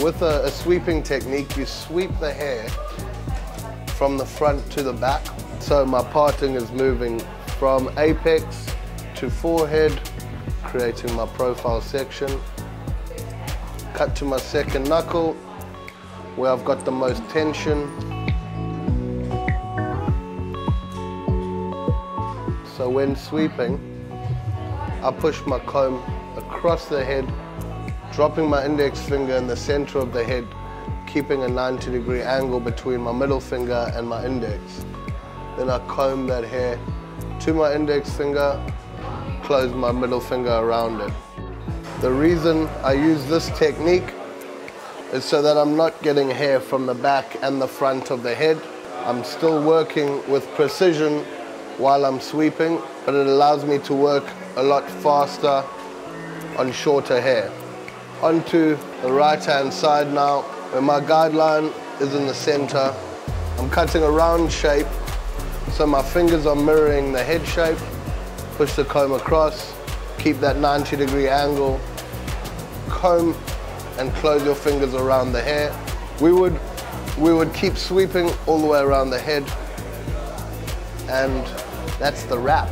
With a, a sweeping technique, you sweep the hair from the front to the back. So my parting is moving from apex to forehead, creating my profile section. Cut to my second knuckle, where I've got the most tension. So when sweeping, I push my comb across the head, dropping my index finger in the center of the head, keeping a 90 degree angle between my middle finger and my index. Then I comb that hair to my index finger, close my middle finger around it. The reason I use this technique is so that I'm not getting hair from the back and the front of the head. I'm still working with precision while I'm sweeping, but it allows me to work a lot faster on shorter hair. Onto the right hand side now, where my guideline is in the center. I'm cutting a round shape, so my fingers are mirroring the head shape. Push the comb across, keep that 90 degree angle, comb and close your fingers around the hair. We would, we would keep sweeping all the way around the head and that's the wrap.